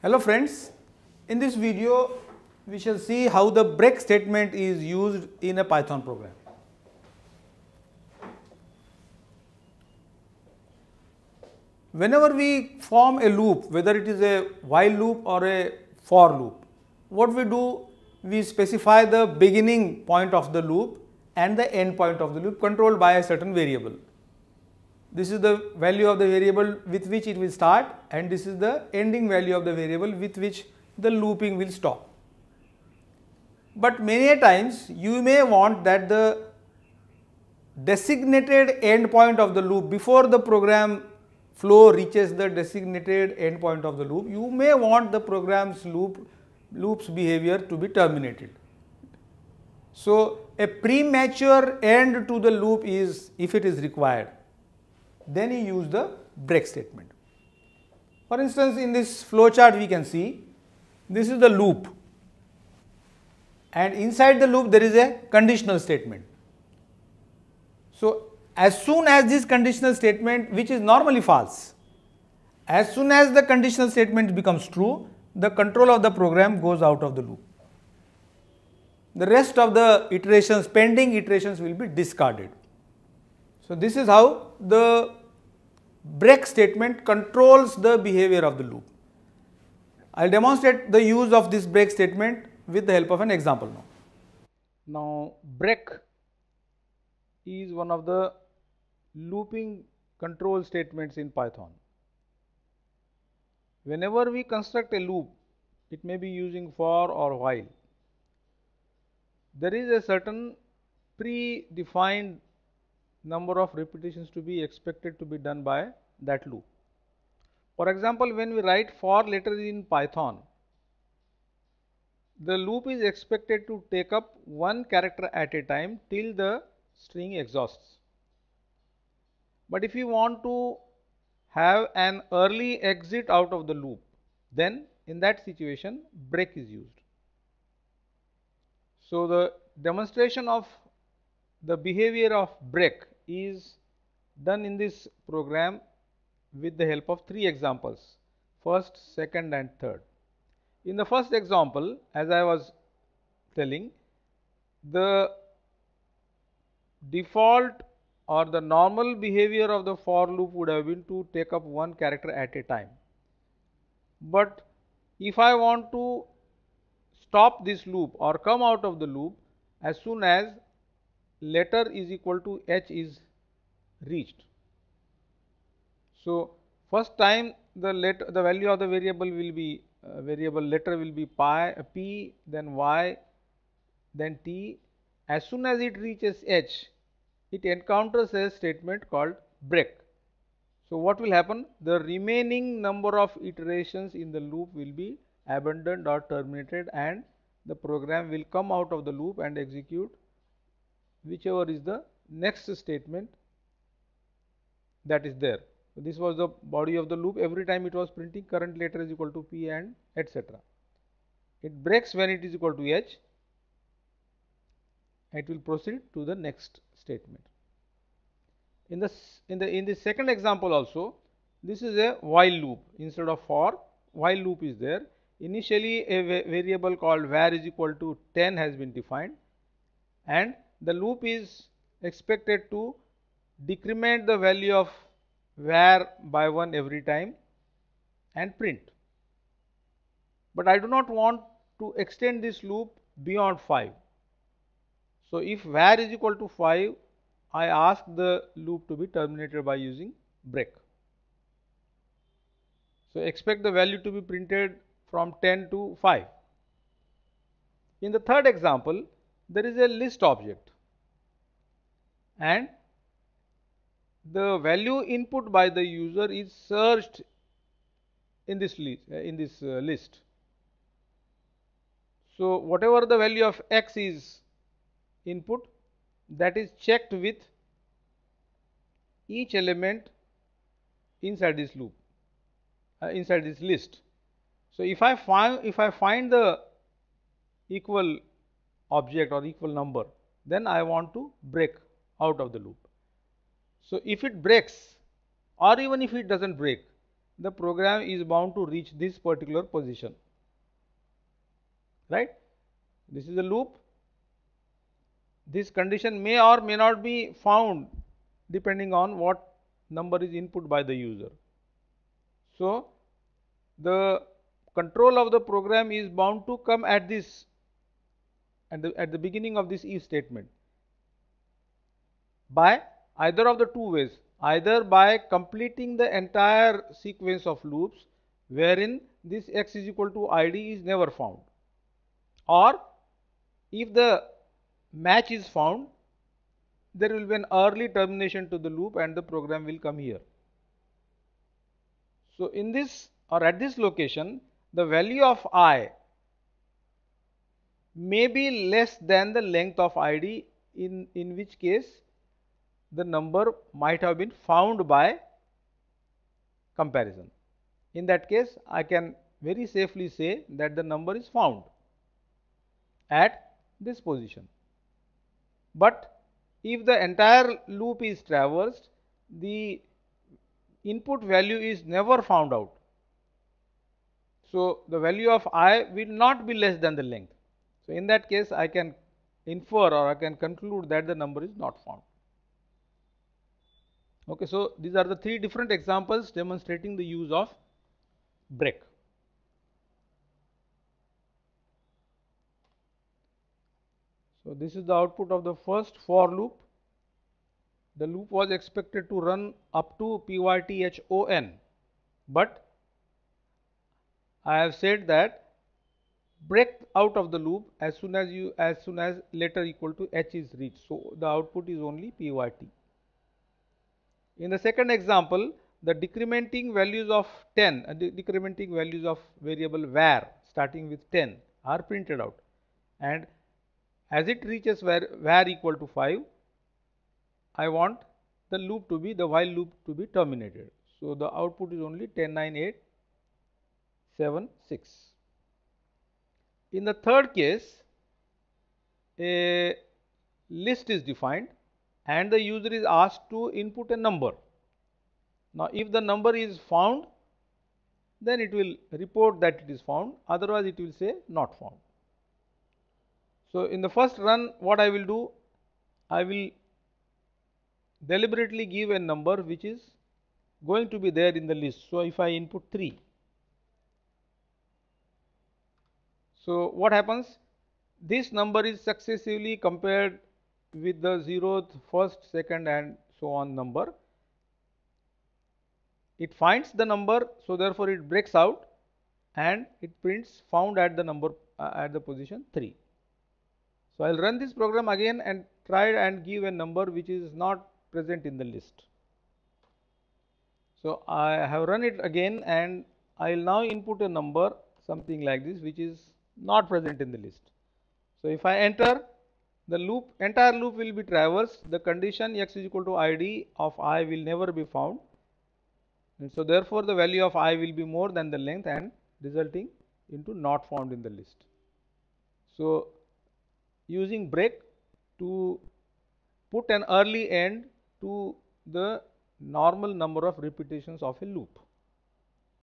Hello friends, in this video we shall see how the break statement is used in a Python program. Whenever we form a loop, whether it is a while loop or a for loop, what we do, we specify the beginning point of the loop and the end point of the loop controlled by a certain variable. This is the value of the variable with which it will start and this is the ending value of the variable with which the looping will stop. But many times you may want that the designated end point of the loop before the program flow reaches the designated end point of the loop, you may want the program's loop loop's behavior to be terminated. So, a premature end to the loop is if it is required then you use the break statement. For instance, in this flowchart we can see this is the loop and inside the loop there is a conditional statement. So, as soon as this conditional statement which is normally false, as soon as the conditional statement becomes true, the control of the program goes out of the loop. The rest of the iterations, pending iterations will be discarded. So, this is how the break statement controls the behavior of the loop. I will demonstrate the use of this break statement with the help of an example now. Now, break is one of the looping control statements in Python. Whenever we construct a loop, it may be using for or while. There is a certain predefined number of repetitions to be expected to be done by that loop. For example, when we write for letters in Python, the loop is expected to take up one character at a time till the string exhausts. But if you want to have an early exit out of the loop, then in that situation break is used. So, the demonstration of the behavior of break is done in this program with the help of three examples first, second and third. In the first example as I was telling the default or the normal behavior of the for loop would have been to take up one character at a time. But if I want to stop this loop or come out of the loop as soon as letter is equal to h is reached. So, first time the letter the value of the variable will be uh, variable letter will be pi uh, p then y then t as soon as it reaches h it encounters a statement called break. So, what will happen the remaining number of iterations in the loop will be abandoned or terminated and the program will come out of the loop and execute whichever is the next statement that is there. So, this was the body of the loop every time it was printing current letter is equal to p and etc. It breaks when it is equal to h it will proceed to the next statement. In the in the in the second example also this is a while loop instead of for while loop is there initially a variable called var is equal to 10 has been defined and the loop is expected to decrement the value of var by 1 every time and print. But I do not want to extend this loop beyond 5. So, if var is equal to 5, I ask the loop to be terminated by using break. So, expect the value to be printed from 10 to 5. In the third example, there is a list object. And the value input by the user is searched in this list in this uh, list. So whatever the value of x is input that is checked with each element inside this loop uh, inside this list. So if i find if i find the equal object or equal number then i want to break out of the loop. So, if it breaks or even if it does not break, the program is bound to reach this particular position. Right? This is a loop. This condition may or may not be found depending on what number is input by the user. So the control of the program is bound to come at this at the, at the beginning of this if statement by either of the two ways either by completing the entire sequence of loops wherein this x is equal to id is never found or if the match is found there will be an early termination to the loop and the program will come here. So, in this or at this location the value of i may be less than the length of id in, in which case the number might have been found by comparison. In that case, I can very safely say that the number is found at this position. But if the entire loop is traversed, the input value is never found out. So, the value of i will not be less than the length. So, in that case I can infer or I can conclude that the number is not found. Okay, so these are the three different examples demonstrating the use of break. So, this is the output of the first for loop. The loop was expected to run up to PYTHON, but I have said that break out of the loop as soon as you as soon as letter equal to h is reached. So, the output is only PYT. In the second example, the decrementing values of 10, uh, the decrementing values of variable var starting with 10 are printed out and as it reaches var, var equal to 5, I want the loop to be the while loop to be terminated. So, the output is only 10, 9, 8, 7, 6. In the third case, a list is defined and the user is asked to input a number. Now, if the number is found, then it will report that it is found, otherwise it will say not found. So, in the first run what I will do, I will deliberately give a number which is going to be there in the list. So, if I input 3, so what happens? This number is successively compared with the zeroth, first, second and so on number. It finds the number, so therefore it breaks out and it prints found at the number uh, at the position 3. So, I will run this program again and try and give a number which is not present in the list. So, I have run it again and I will now input a number something like this which is not present in the list. So, if I enter the loop entire loop will be traversed the condition x is equal to id of i will never be found and so therefore the value of i will be more than the length and resulting into not found in the list. So, using break to put an early end to the normal number of repetitions of a loop.